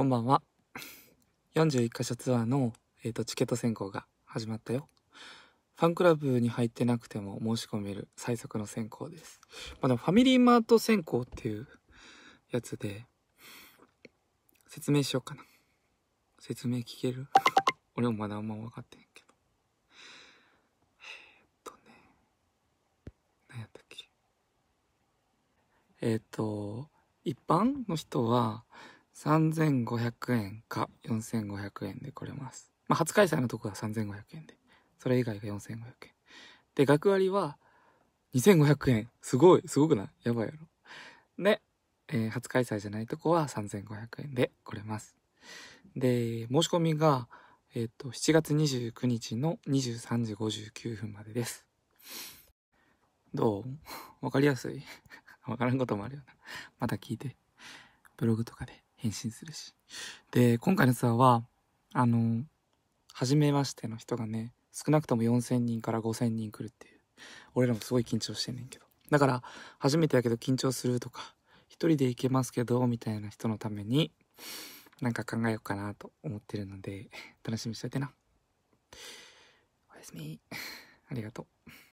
こんばんは。41カ所ツアーの、えーとチケット選考が始まったよ。ファンクラブに入ってなくても申し込める最速の選考です。まあ、でもファミリーマート選考っていうやつで、説明しようかな。説明聞ける？俺もまだあんま分かってへんけど。えー、っとね。何やったっけ？えー、っと、一般の人は3500円か4500円で来れます。まあ、初開催のとこは3500円で。それ以外が4500円。で、学割は2500円。すごい、すごくない？やばいやろ。で、えー初開催じゃないとこは3500円で来れます。で、申し込みが、えっ、と、7月29日の23時59分までです。どう？わかりやすい？わからんこともあるよな。また聞いて。ブログとかで返信するし。で、今回のツアーは、あの、初めましての人がね、少なくとも4000人から5000人来るっていう。俺らもすごい緊張してんねんけど。だから、初めてやけど緊張するとか、一人で行けますけど、みたいな人のために、なんか考えようかなと思ってるので、楽しみにしててな。おやすみ。ありがとう。